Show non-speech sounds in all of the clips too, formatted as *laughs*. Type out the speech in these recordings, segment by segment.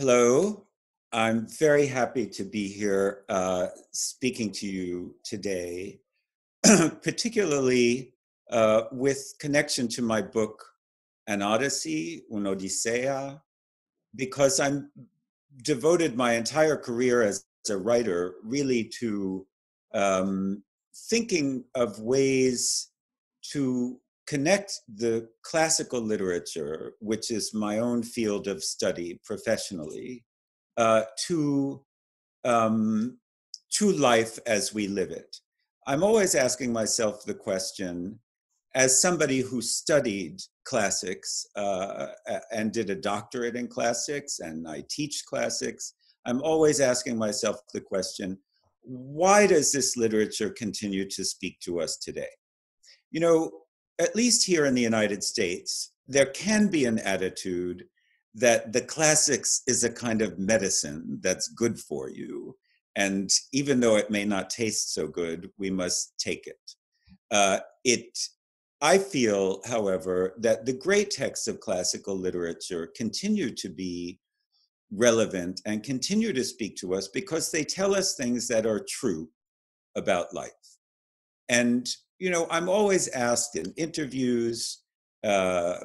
Hello. I'm very happy to be here uh, speaking to you today, *clears throat* particularly uh, with connection to my book, An Odyssey, Un Odissea, because I'm devoted my entire career as a writer really to um, thinking of ways to connect the classical literature, which is my own field of study professionally, uh, to um, to life as we live it. I'm always asking myself the question, as somebody who studied classics uh, and did a doctorate in classics, and I teach classics, I'm always asking myself the question, why does this literature continue to speak to us today? You know, at least here in the United States, there can be an attitude that the classics is a kind of medicine that's good for you. And even though it may not taste so good, we must take it. Uh, it I feel, however, that the great texts of classical literature continue to be relevant and continue to speak to us because they tell us things that are true about life. And you know, I'm always asked in interviews uh,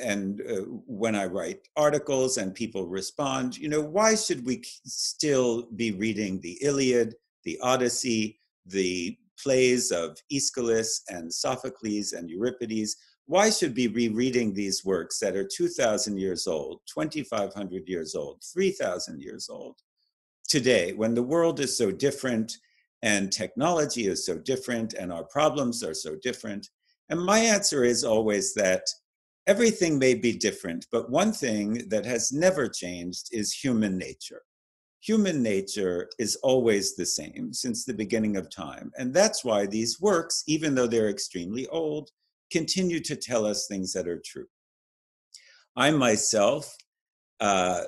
and uh, when I write articles and people respond, you know, why should we still be reading the Iliad, the Odyssey, the plays of Aeschylus and Sophocles and Euripides? Why should we be reading these works that are 2,000 years old, 2,500 years old, 3,000 years old today when the world is so different and technology is so different and our problems are so different. And my answer is always that everything may be different, but one thing that has never changed is human nature. Human nature is always the same since the beginning of time. And that's why these works, even though they're extremely old, continue to tell us things that are true. I myself uh,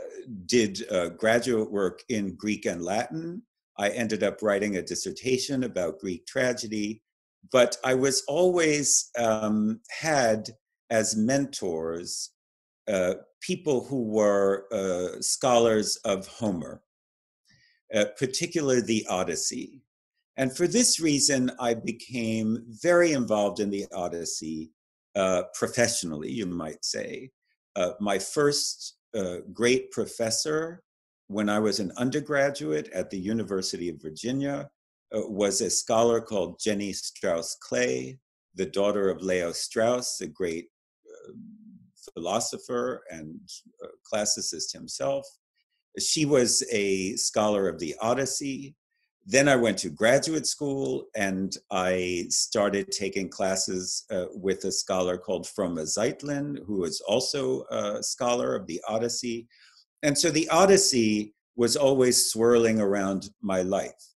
did uh, graduate work in Greek and Latin I ended up writing a dissertation about Greek tragedy, but I was always um, had as mentors uh, people who were uh, scholars of Homer, uh, particularly the Odyssey. And for this reason, I became very involved in the Odyssey uh, professionally, you might say. Uh, my first uh, great professor when I was an undergraduate at the University of Virginia, uh, was a scholar called Jenny Strauss Clay, the daughter of Leo Strauss, a great uh, philosopher and uh, classicist himself. She was a scholar of the Odyssey. Then I went to graduate school and I started taking classes uh, with a scholar called Froma Zeitlin, who is also a scholar of the Odyssey and so the Odyssey was always swirling around my life.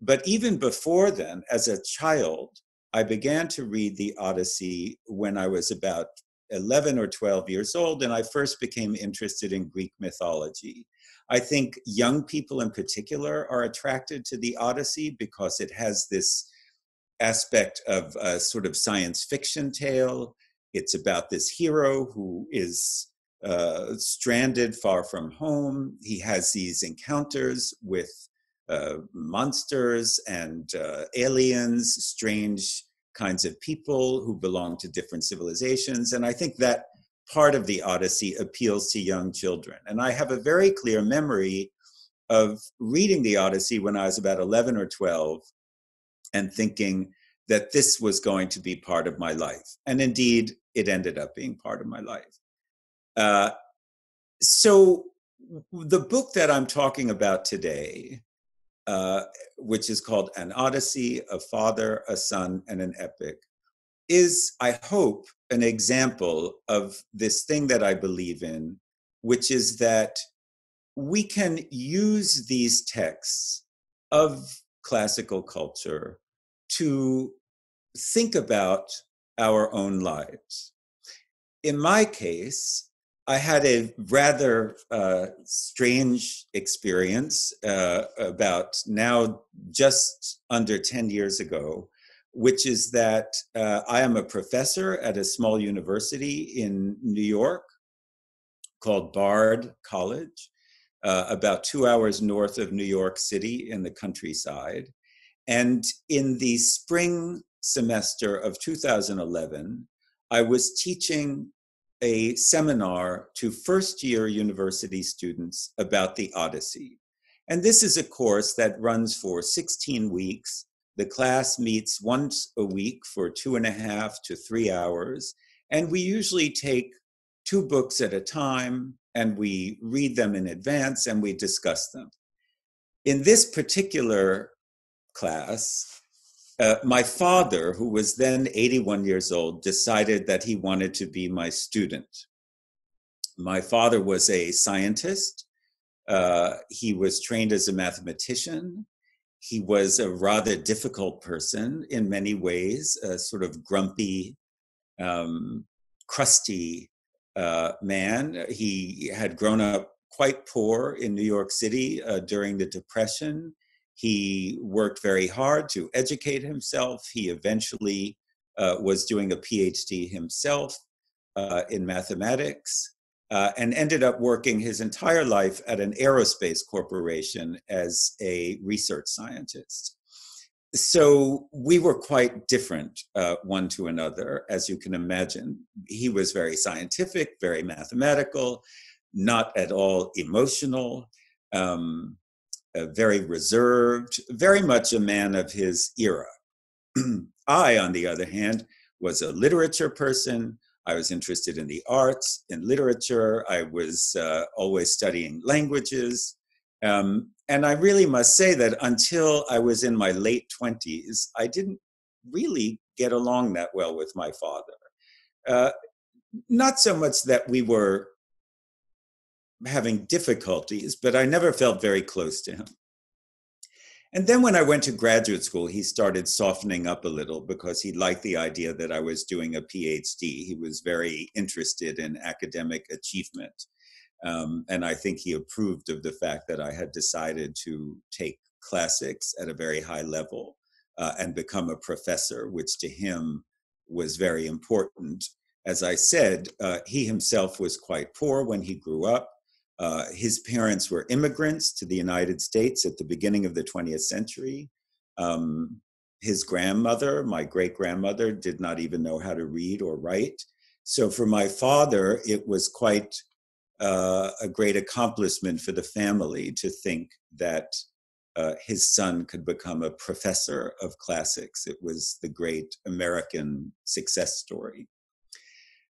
But even before then, as a child, I began to read the Odyssey when I was about 11 or 12 years old, and I first became interested in Greek mythology. I think young people in particular are attracted to the Odyssey because it has this aspect of a sort of science fiction tale. It's about this hero who is uh, stranded far from home. He has these encounters with uh, monsters and uh, aliens, strange kinds of people who belong to different civilizations. And I think that part of the Odyssey appeals to young children. And I have a very clear memory of reading the Odyssey when I was about 11 or 12 and thinking that this was going to be part of my life. And indeed, it ended up being part of my life. Uh, so the book that I'm talking about today, uh, which is called An Odyssey, a Father, a Son, and an Epic, is, I hope, an example of this thing that I believe in, which is that we can use these texts of classical culture to think about our own lives. In my case, I had a rather uh, strange experience uh, about now just under 10 years ago, which is that uh, I am a professor at a small university in New York called Bard College. uh, about two hours north of New York City in the countryside. And in the spring semester of 2011, I was teaching a seminar to first year university students about the Odyssey. And this is a course that runs for 16 weeks. The class meets once a week for two and a half to three hours. And we usually take two books at a time and we read them in advance and we discuss them. In this particular class, uh, my father, who was then 81 years old, decided that he wanted to be my student. My father was a scientist. Uh, he was trained as a mathematician. He was a rather difficult person in many ways, a sort of grumpy, um, crusty uh, man. He had grown up quite poor in New York City uh, during the Depression. He worked very hard to educate himself. He eventually uh, was doing a PhD himself uh, in mathematics uh, and ended up working his entire life at an aerospace corporation as a research scientist so we were quite different uh, one to another, as you can imagine. He was very scientific, very mathematical, not at all emotional, um, uh, very reserved, very much a man of his era. *clears throat* I, on the other hand, was a literature person. I was interested in the arts, in literature. I was uh, always studying languages. Um, and I really must say that until I was in my late 20s, I didn't really get along that well with my father. Uh, not so much that we were having difficulties, but I never felt very close to him. And then when I went to graduate school, he started softening up a little because he liked the idea that I was doing a PhD. He was very interested in academic achievement. Um, and I think he approved of the fact that I had decided to take classics at a very high level uh, and become a professor, which to him was very important. As I said, uh, he himself was quite poor when he grew up. Uh, his parents were immigrants to the United States at the beginning of the 20th century. Um, his grandmother, my great grandmother, did not even know how to read or write. So for my father, it was quite uh, a great accomplishment for the family to think that uh, his son could become a professor of classics. It was the great American success story.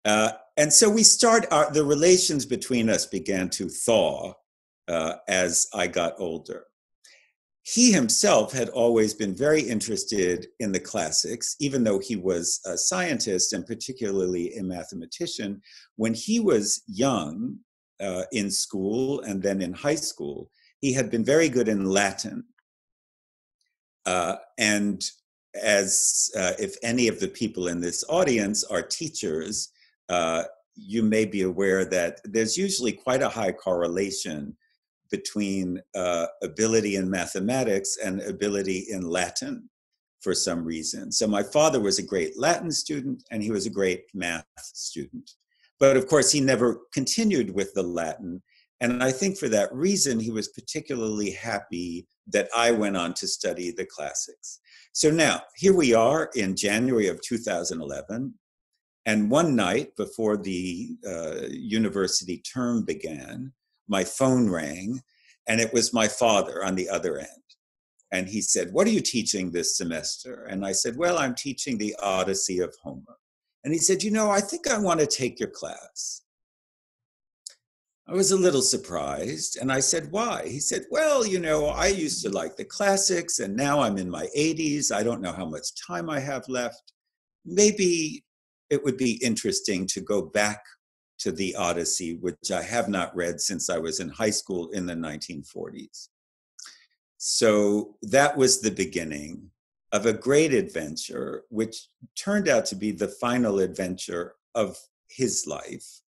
Uh, and so we start, our, the relations between us began to thaw uh, as I got older. He himself had always been very interested in the classics, even though he was a scientist and particularly a mathematician. When he was young, uh, in school and then in high school, he had been very good in Latin. Uh, and as uh, if any of the people in this audience are teachers, uh, you may be aware that there's usually quite a high correlation between uh, ability in mathematics and ability in Latin for some reason. So my father was a great Latin student and he was a great math student. But of course, he never continued with the Latin. And I think for that reason, he was particularly happy that I went on to study the classics. So now, here we are in January of 2011. And one night before the uh, university term began, my phone rang, and it was my father on the other end. And he said, What are you teaching this semester? And I said, Well, I'm teaching the Odyssey of Homer. And he said, You know, I think I want to take your class. I was a little surprised and I said, Why? He said, Well, you know, I used to like the classics and now I'm in my 80s. I don't know how much time I have left. Maybe it would be interesting to go back to the Odyssey, which I have not read since I was in high school in the 1940s. So that was the beginning of a great adventure, which turned out to be the final adventure of his life.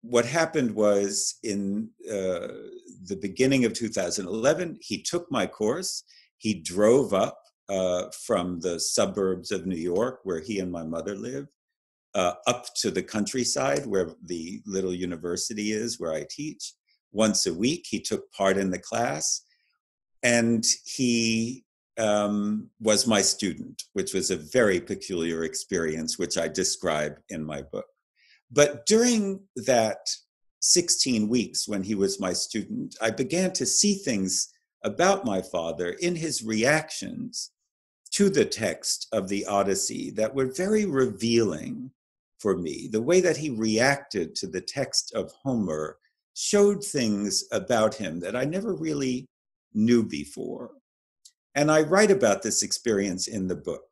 What happened was in uh, the beginning of 2011, he took my course. He drove up uh, from the suburbs of New York, where he and my mother live, uh, up to the countryside where the little university is where I teach once a week. He took part in the class, and he um, was my student, which was a very peculiar experience, which I describe in my book. But during that 16 weeks when he was my student, I began to see things about my father in his reactions to the text of the Odyssey that were very revealing for me. The way that he reacted to the text of Homer showed things about him that I never really knew before. And I write about this experience in the book.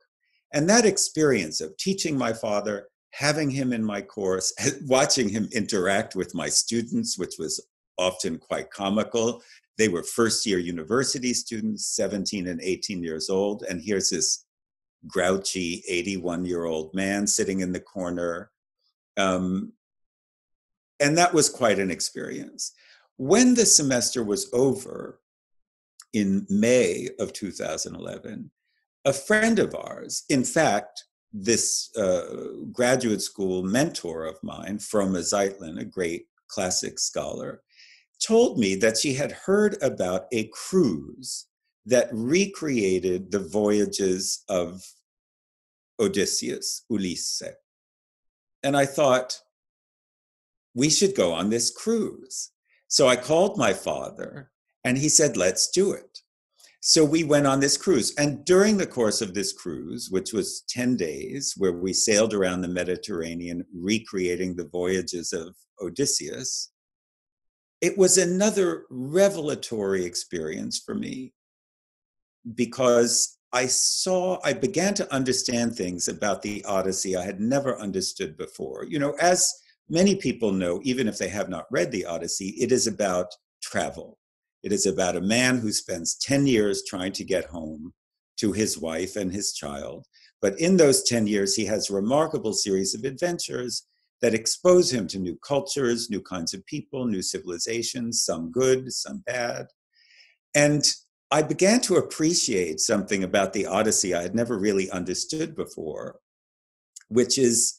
And that experience of teaching my father, having him in my course, *laughs* watching him interact with my students, which was often quite comical. They were first year university students, 17 and 18 years old. And here's this grouchy 81 year old man sitting in the corner. Um, and that was quite an experience. When the semester was over, in May of 2011, a friend of ours, in fact, this uh, graduate school mentor of mine, Froma Zeitlin, a great classic scholar, told me that she had heard about a cruise that recreated the voyages of Odysseus, Ulysses. And I thought, we should go on this cruise. So I called my father and he said, let's do it. So we went on this cruise. And during the course of this cruise, which was 10 days, where we sailed around the Mediterranean, recreating the voyages of Odysseus, it was another revelatory experience for me because I saw, I began to understand things about the Odyssey I had never understood before. You know, as many people know, even if they have not read the Odyssey, it is about travel. It is about a man who spends 10 years trying to get home to his wife and his child. But in those 10 years, he has a remarkable series of adventures that expose him to new cultures, new kinds of people, new civilizations, some good, some bad. And I began to appreciate something about the Odyssey I had never really understood before, which is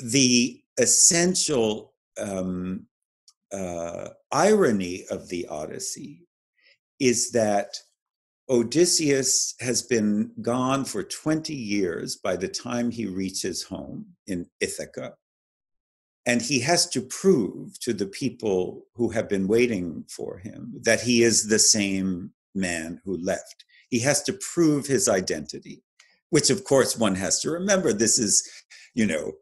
the essential um, uh, irony of the Odyssey is that Odysseus has been gone for 20 years by the time he reaches home in Ithaca. And he has to prove to the people who have been waiting for him that he is the same man who left. He has to prove his identity, which, of course, one has to remember this is, you know,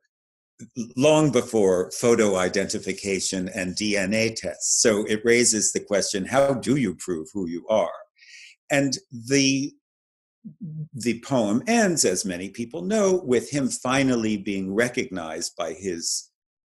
long before photo identification and DNA tests. So it raises the question how do you prove who you are? And the the poem ends, as many people know, with him finally being recognized by his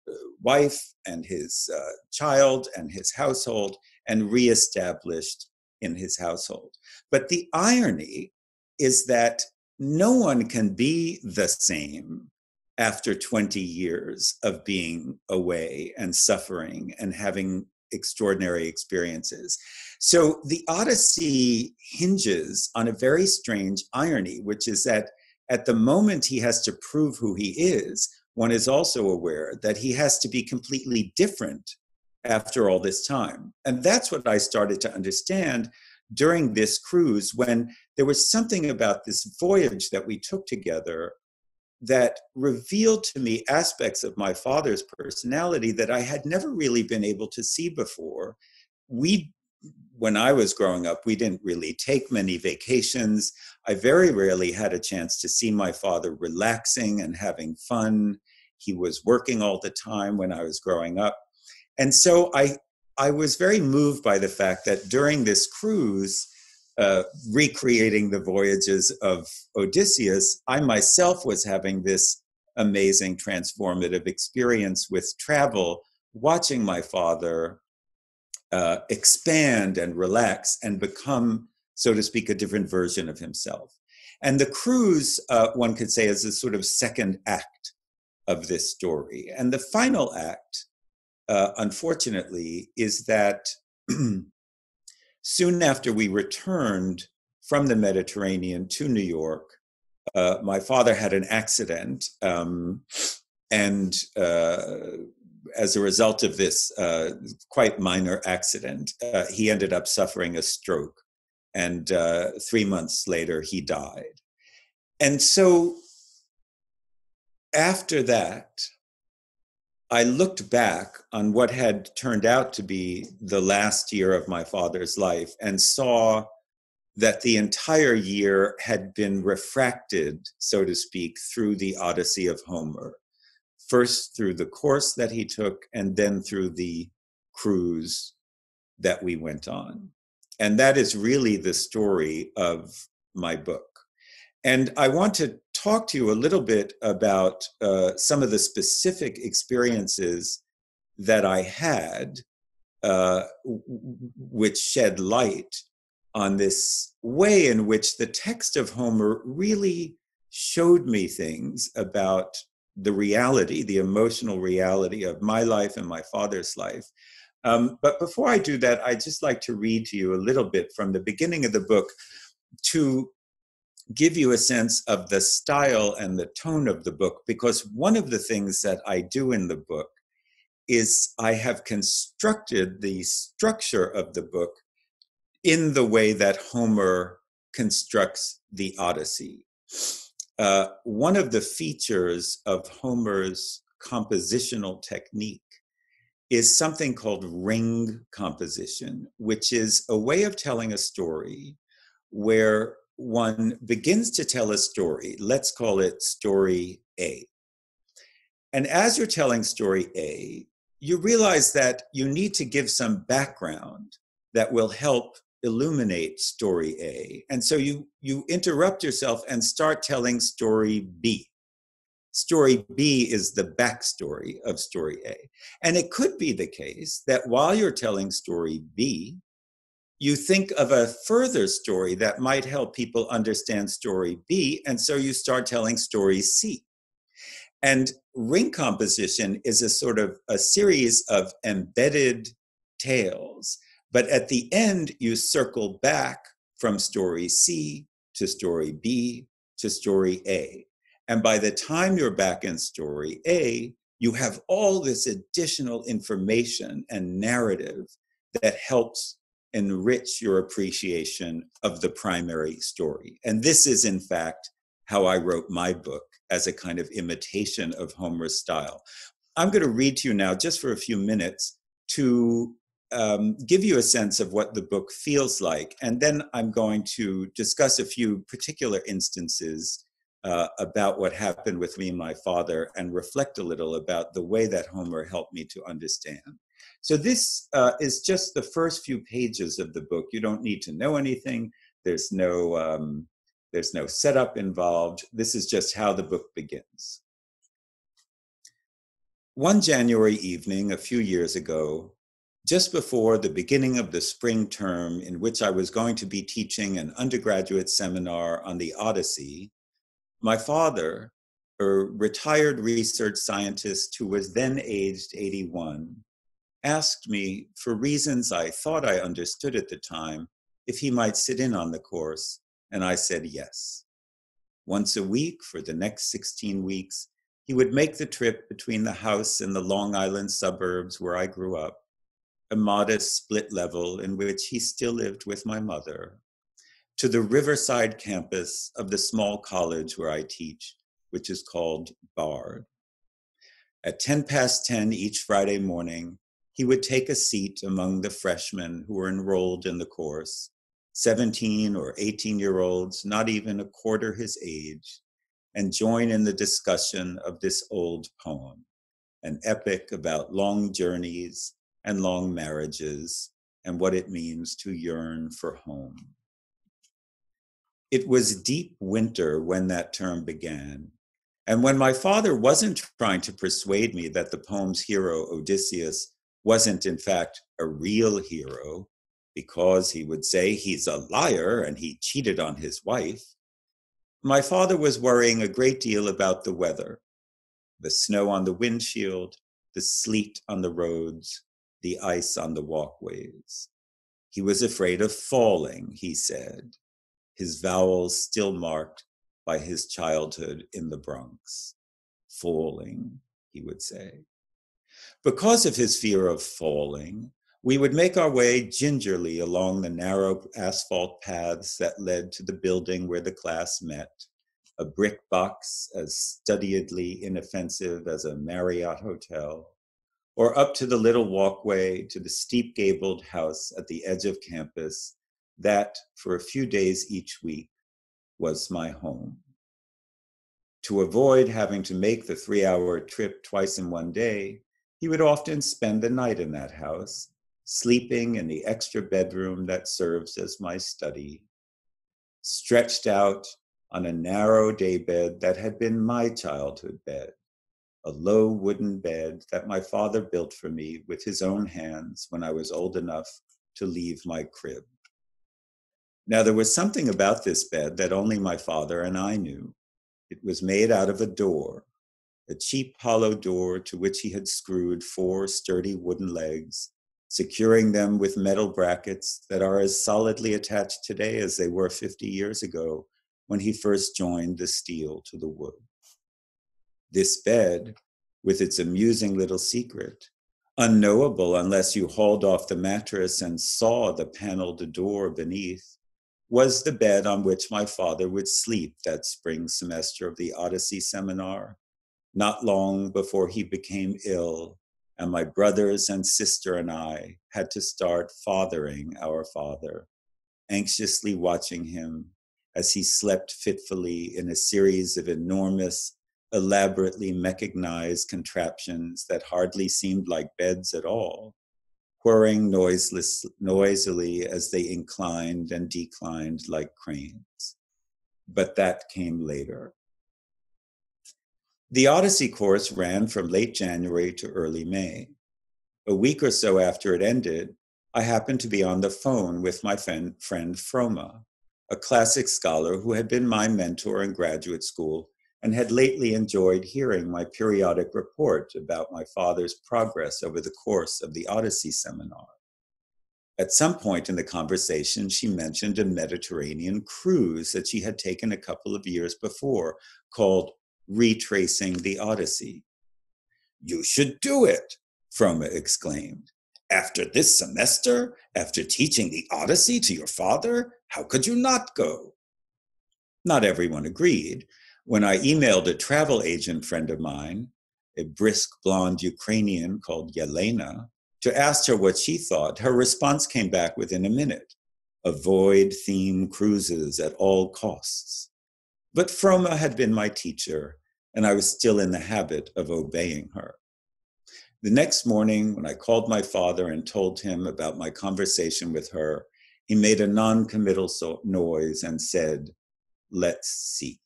uh, wife and his uh, child and his household and reestablished in his household. But the irony is that no one can be the same after 20 years of being away and suffering and having extraordinary experiences. So the Odyssey hinges on a very strange irony, which is that at the moment he has to prove who he is, one is also aware that he has to be completely different after all this time. And that's what I started to understand during this cruise when there was something about this voyage that we took together that revealed to me aspects of my father's personality that I had never really been able to see before. We, when I was growing up, we didn't really take many vacations. I very rarely had a chance to see my father relaxing and having fun. He was working all the time when I was growing up. And so I, I was very moved by the fact that during this cruise, uh, recreating the voyages of Odysseus, I myself was having this amazing transformative experience with travel, watching my father uh, expand and relax and become, so to speak, a different version of himself. And the cruise, uh, one could say, is a sort of second act of this story. And the final act, uh, unfortunately, is that *clears throat* soon after we returned from the Mediterranean to New York, uh, my father had an accident, um, and uh, as a result of this uh, quite minor accident, uh, he ended up suffering a stroke. And uh, three months later, he died. And so after that, I looked back on what had turned out to be the last year of my father's life and saw that the entire year had been refracted, so to speak, through the Odyssey of Homer. First through the course that he took, and then through the cruise that we went on. And that is really the story of my book. And I want to talk to you a little bit about uh, some of the specific experiences that I had, uh, which shed light on this way in which the text of Homer really showed me things about the reality, the emotional reality of my life and my father's life. Um, but before I do that, I'd just like to read to you a little bit from the beginning of the book to give you a sense of the style and the tone of the book because one of the things that I do in the book is I have constructed the structure of the book in the way that Homer constructs the Odyssey. Uh, one of the features of Homer's compositional technique is something called ring composition, which is a way of telling a story where one begins to tell a story. Let's call it story A. And as you're telling story A, you realize that you need to give some background that will help illuminate story A. And so you, you interrupt yourself and start telling story B. Story B is the backstory of story A. And it could be the case that while you're telling story B, you think of a further story that might help people understand story B, and so you start telling story C. And ring composition is a sort of a series of embedded tales, but at the end, you circle back from story C to story B to story A. And by the time you're back in story A, you have all this additional information and narrative that helps enrich your appreciation of the primary story. And this is, in fact, how I wrote my book as a kind of imitation of Homer's style. I'm going to read to you now, just for a few minutes, to um, give you a sense of what the book feels like. And then I'm going to discuss a few particular instances uh, about what happened with me and my father and reflect a little about the way that Homer helped me to understand. So this uh, is just the first few pages of the book. You don't need to know anything. There's no um, there's no setup involved. This is just how the book begins. One January evening a few years ago, just before the beginning of the spring term in which I was going to be teaching an undergraduate seminar on the Odyssey, my father, a retired research scientist who was then aged 81, asked me, for reasons I thought I understood at the time, if he might sit in on the course, and I said yes. Once a week for the next 16 weeks, he would make the trip between the house and the Long Island suburbs where I grew up, a modest split level in which he still lived with my mother, to the Riverside campus of the small college where I teach, which is called Bard. At 10 past 10 each Friday morning, he would take a seat among the freshmen who were enrolled in the course, 17 or 18 year olds, not even a quarter his age, and join in the discussion of this old poem, an epic about long journeys and long marriages and what it means to yearn for home. It was deep winter when that term began. And when my father wasn't trying to persuade me that the poem's hero, Odysseus, wasn't in fact a real hero because he would say he's a liar and he cheated on his wife. My father was worrying a great deal about the weather the snow on the windshield, the sleet on the roads, the ice on the walkways. He was afraid of falling, he said, his vowels still marked by his childhood in the Bronx. Falling, he would say. Because of his fear of falling, we would make our way gingerly along the narrow asphalt paths that led to the building where the class met, a brick box as studiedly inoffensive as a Marriott hotel, or up to the little walkway to the steep gabled house at the edge of campus that, for a few days each week, was my home. To avoid having to make the three hour trip twice in one day, he would often spend the night in that house, sleeping in the extra bedroom that serves as my study, stretched out on a narrow daybed that had been my childhood bed, a low wooden bed that my father built for me with his own hands when I was old enough to leave my crib. Now, there was something about this bed that only my father and I knew. It was made out of a door, a cheap hollow door to which he had screwed four sturdy wooden legs, securing them with metal brackets that are as solidly attached today as they were 50 years ago when he first joined the steel to the wood. This bed, with its amusing little secret, unknowable unless you hauled off the mattress and saw the paneled door beneath, was the bed on which my father would sleep that spring semester of the Odyssey seminar, not long before he became ill, and my brothers and sister and I had to start fathering our father, anxiously watching him as he slept fitfully in a series of enormous, elaborately mechanized contraptions that hardly seemed like beds at all whirring noiseless, noisily as they inclined and declined like cranes. But that came later. The Odyssey course ran from late January to early May. A week or so after it ended, I happened to be on the phone with my friend, friend Froma, a classic scholar who had been my mentor in graduate school and had lately enjoyed hearing my periodic report about my father's progress over the course of the Odyssey seminar. At some point in the conversation, she mentioned a Mediterranean cruise that she had taken a couple of years before called Retracing the Odyssey. You should do it, Froma exclaimed. After this semester, after teaching the Odyssey to your father, how could you not go? Not everyone agreed, when I emailed a travel agent friend of mine, a brisk blonde Ukrainian called Yelena, to ask her what she thought, her response came back within a minute avoid theme cruises at all costs. But Froma had been my teacher, and I was still in the habit of obeying her. The next morning, when I called my father and told him about my conversation with her, he made a non committal so- noise and said, Let's see.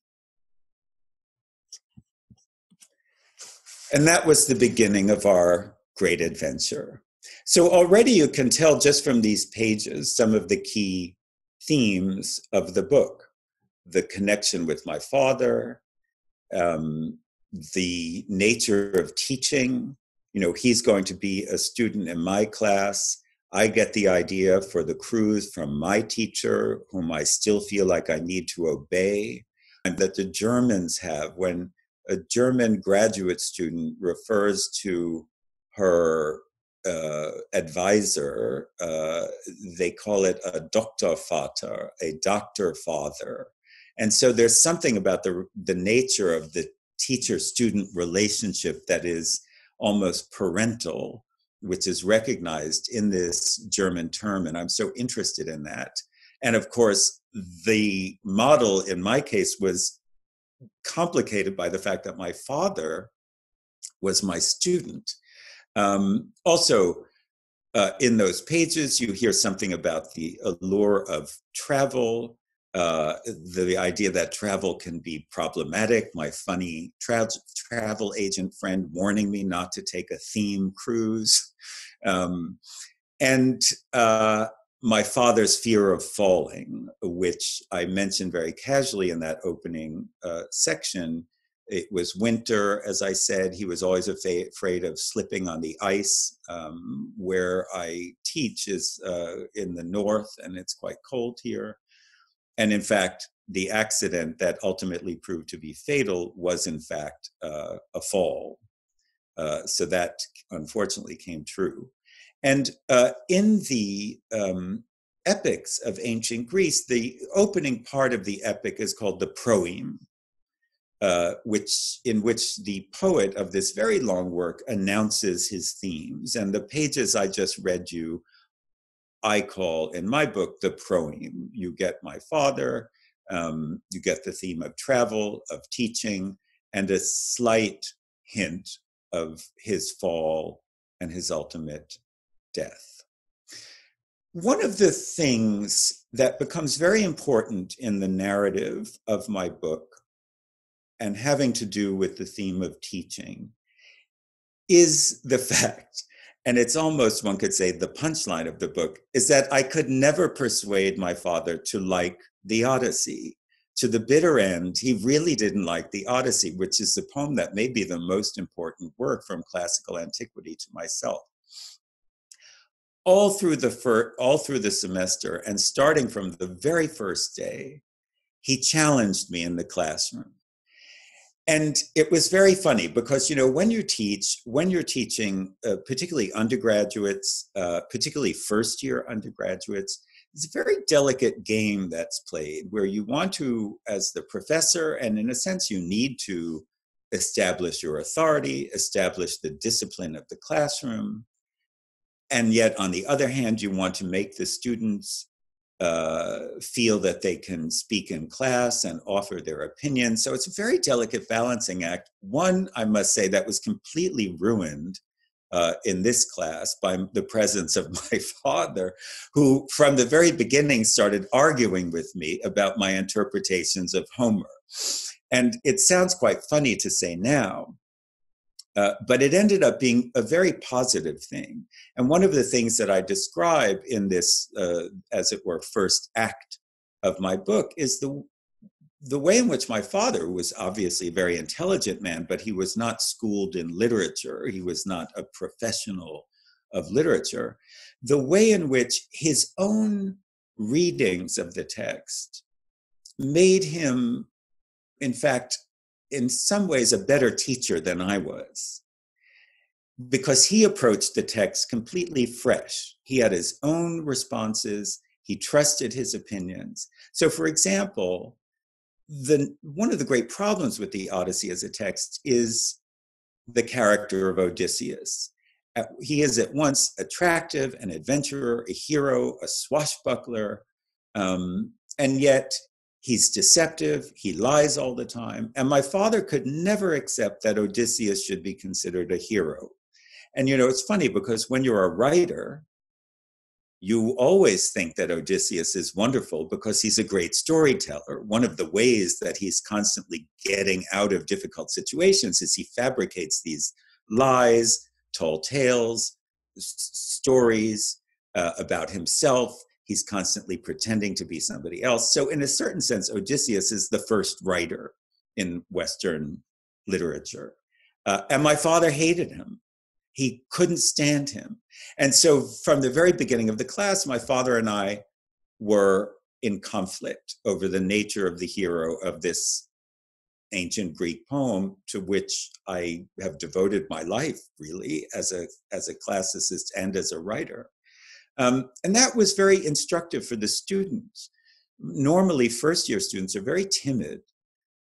And that was the beginning of our great adventure. So already you can tell just from these pages some of the key themes of the book the connection with my father, um, the nature of teaching. You know, he's going to be a student in my class. I get the idea for the cruise from my teacher, whom I still feel like I need to obey, and that the Germans have when a German graduate student refers to her uh, advisor, uh, they call it a Doktorvater, a doctor father. And so there's something about the, the nature of the teacher student relationship that is almost parental, which is recognized in this German term. And I'm so interested in that. And of course, the model in my case was complicated by the fact that my father was my student. Um, also, uh, in those pages, you hear something about the allure of travel, uh, the idea that travel can be problematic. My funny tra- travel agent friend warning me not to take a theme cruise. Um, and uh, my father's fear of falling, which I mentioned very casually in that opening uh, section. It was winter, as I said. He was always afraid of slipping on the ice. Um, where I teach is uh, in the north, and it's quite cold here. And in fact, the accident that ultimately proved to be fatal was, in fact, uh, a fall. Uh, so that unfortunately came true. And uh, in the um, epics of ancient Greece, the opening part of the epic is called the proem, uh, which in which the poet of this very long work announces his themes. And the pages I just read you, I call in my book the proem. You get my father, um, you get the theme of travel, of teaching, and a slight hint of his fall and his ultimate death. One of the things that becomes very important in the narrative of my book and having to do with the theme of teaching is the *laughs* fact, and it's almost, one could say, the punchline of the book, is that I could never persuade my father to like the Odyssey. To the bitter end, he really didn't like the Odyssey, which is the poem that may be the most important work from classical antiquity to myself. All through the fir- all through the semester, and starting from the very first day, he challenged me in the classroom and it was very funny because you know when you teach when you're teaching uh, particularly undergraduates uh, particularly first year undergraduates it's a very delicate game that's played where you want to as the professor and in a sense you need to establish your authority establish the discipline of the classroom. And yet on the other hand you want to make the students uh, feel that they can speak in class and offer their opinion. So it's a very delicate balancing act. One, I must say, that was completely ruined uh, in this class by the presence of *laughs* my father, who from the very beginning started arguing with me about my interpretations of Homer. And it sounds quite funny to say now, uh, but it ended up being a very positive thing. And one of the things that I describe in this, uh, as it were, first act of my book is the the way in which my father was obviously a very intelligent man, but he was not schooled in literature. He was not a professional of literature. The way in which his own readings of the text made him, in fact, in some ways a better teacher than I was because he approached the text completely fresh. He had his own responses, he trusted his opinions. So, for example, the, one of the great problems with the Odyssey as a text is the character of Odysseus. Uh, he is at once attractive, an adventurer, a hero, a swashbuckler, um, and yet He's deceptive, he lies all the time. And my father could never accept that Odysseus should be considered a hero. And you know, it's funny because when you're a writer, you always think that Odysseus is wonderful because he's a great storyteller. One of the ways that he's constantly getting out of difficult situations is he fabricates these lies, tall tales, s- stories uh, about himself he's constantly pretending to be somebody else. So, in a certain sense, Odysseus is the first writer in Western literature. Uh, and my father hated him. He couldn't stand him. And so, from the very beginning of the class, my father and I were in conflict over the nature of the hero of this ancient Greek poem to which I have devoted my life really as a as a classicist and as a writer. Um, and that was very instructive for the students. Normally, first year students are very timid.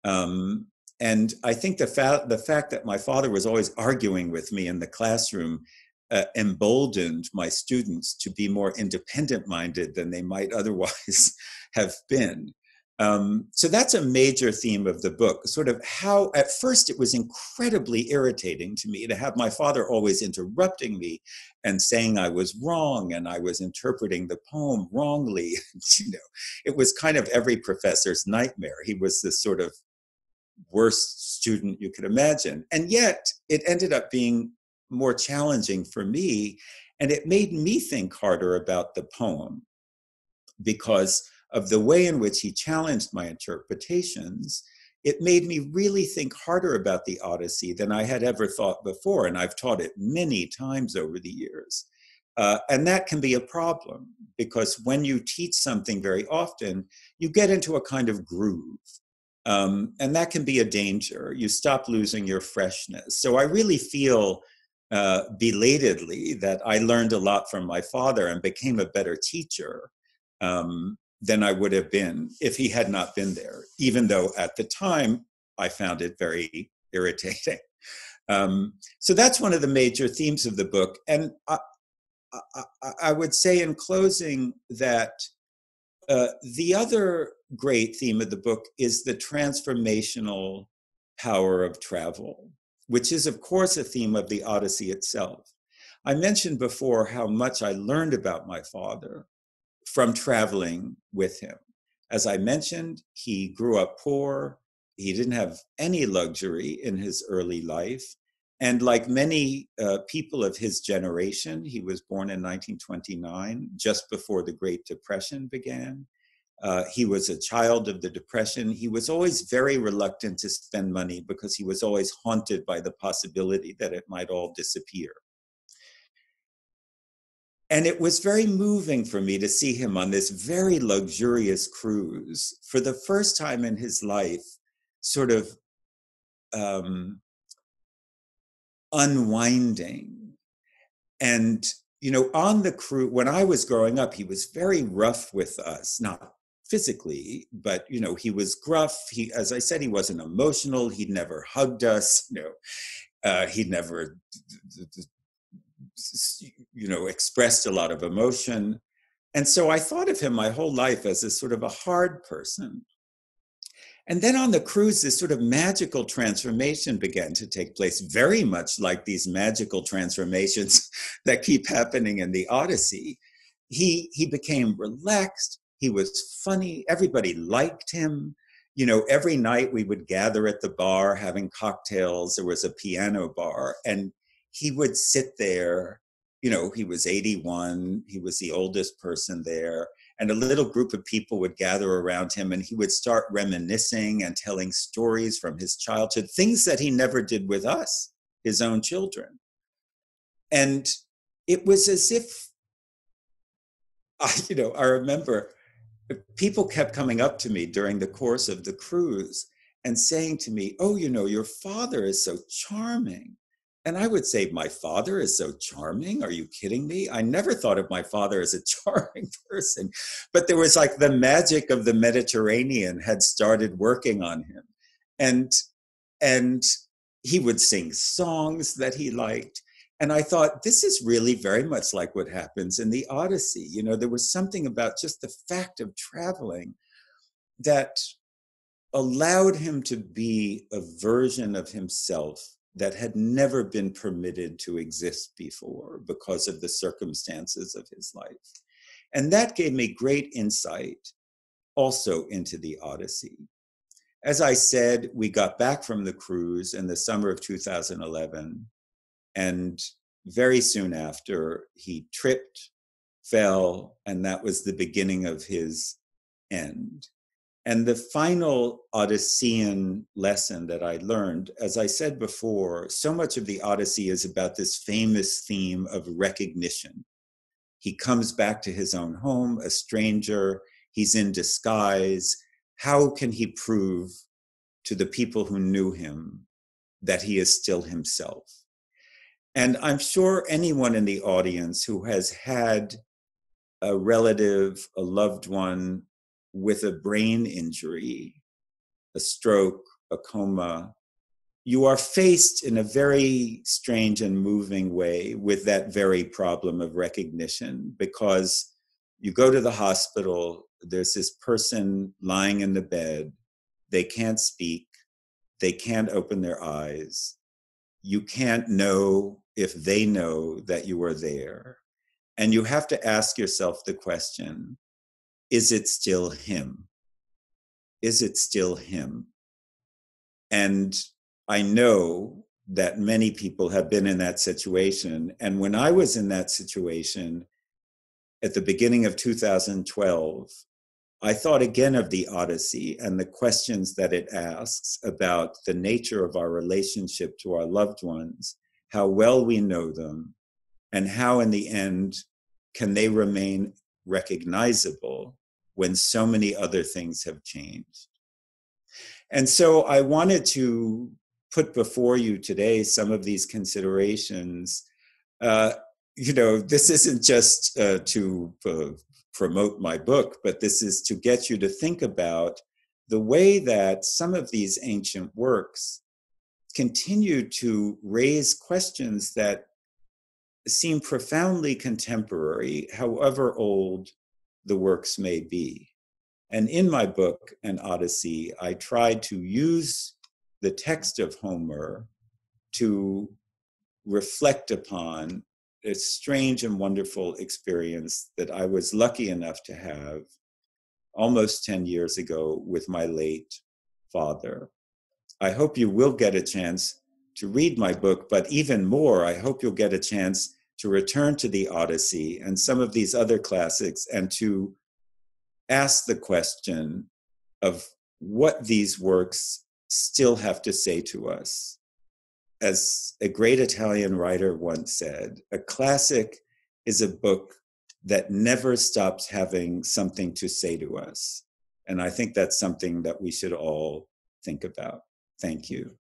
Um, and I think the, fa- the fact that my father was always arguing with me in the classroom uh, emboldened my students to be more independent minded than they might *laughs* otherwise have been. Um, so that's a major theme of the book. Sort of how, at first, it was incredibly irritating to me to have my father always interrupting me and saying I was wrong and I was interpreting the poem wrongly. *laughs* you know, it was kind of every professor's nightmare. He was this sort of worst student you could imagine. And yet, it ended up being more challenging for me. And it made me think harder about the poem because of the way in which he challenged my interpretations, it made me really think harder about the Odyssey than I had ever thought before. And I've taught it many times over the years. Uh, and that can be a problem because when you teach something very often, you get into a kind of groove. Um, and that can be a danger. You stop losing your freshness. So I really feel uh, belatedly that I learned a lot from my father and became a better teacher um, than I would have been if he had not been there, even though at the time I found it very irritating. *laughs* Um, so that's one of the major themes of the book. And I, I, I would say in closing that uh, the other great theme of the book is the transformational power of travel, which is, of course, a theme of the Odyssey itself. I mentioned before how much I learned about my father from traveling with him. As I mentioned, he grew up poor. He didn't have any luxury in his early life. And like many uh, people of his generation, he was born in 1929, just before the Great Depression began. Uh, he was a child of the Depression. He was always very reluctant to spend money because he was always haunted by the possibility that it might all disappear. And it was very moving for me to see him on this very luxurious cruise for the first time in his life, sort of um, unwinding. And, you know, on the cruise, when I was growing up, he was very rough with us, not physically, but you know, he was gruff. He, as I said, he wasn't emotional. He never hugged us. You know, uh, he never, you know, expressed a lot of emotion. And so I thought of him my whole life as a sort of a hard person. And then on the cruise, this sort of magical transformation began to take place, very much like these magical transformations *laughs* that keep happening in the Odyssey. He, he became relaxed, he was funny. Everybody liked him. You know, every night we would gather at the bar having cocktails. There was a piano bar, and he would sit there. You know, he was 81, he was the oldest person there. And a little group of people would gather around him, and he would start reminiscing and telling stories from his childhood, things that he never did with us, his own children. And it was as if *laughs* I, you know, I remember uh, people kept coming up to me during the course of the cruise and saying to me, Oh, you know, your father is so charming. And I would say, My father is so charming? Are you kidding me? I never thought of my father as a *laughs* charming person. But there was like the magic of the Mediterranean had started working on him. And and he would sing songs that he liked. And I thought, this is really very much like what happens in the Odyssey. You know, there was something about just the fact of traveling that allowed him to be a version of himself that had never been permitted to exist before because of the circumstances of his life. And that gave me great insight also into the Odyssey. As I said, we got back from the cruise in the summer of 2011 and very soon after, he tripped, fell, and that was the beginning of his end. And the final Odyssean lesson that I learned, as I said before, so much of the Odyssey is about this famous theme of recognition. He comes back to his own home, a stranger, he's in disguise. How can he prove to the people who knew him that he is still himself? And I'm sure anyone in the audience who has had a relative, a loved one with a brain injury, a stroke, a coma, you are faced in a very strange and moving way with that very problem of recognition because you go to the hospital, there's this person lying in the bed, they can't speak, they can't open their eyes, you can't know if they know that you are there. And you have to ask yourself the question is it still him? Is it still him? And I know that many people have been in that situation. And when I was in that situation at the beginning of 2012, I thought again of the Odyssey and the questions that it asks about the nature of our relationship to our loved ones, how well we know them, and how in the end can they remain recognizable when so many other things have changed. and so I wanted to put before you today some of these considerations. Uh, you know, this isn't just uh, to uh, promote my book, but this is to get you to think about the way that some of these ancient works continue to raise questions that seem profoundly contemporary, however old the works may be. And in my book, An Odyssey, I tried to use the text of Homer to reflect upon a strange and wonderful experience that I was lucky enough to have almost 10 years ago with my late father. I hope you will get a chance to read my book, but even more, I hope you'll get a chance to return to the Odyssey and some of these other classics and to ask the question of what these works still have to say to us. As a great Italian writer once said, a classic is a book that never stops having something to say to us. And I think that's something that we should all think about. Thank you.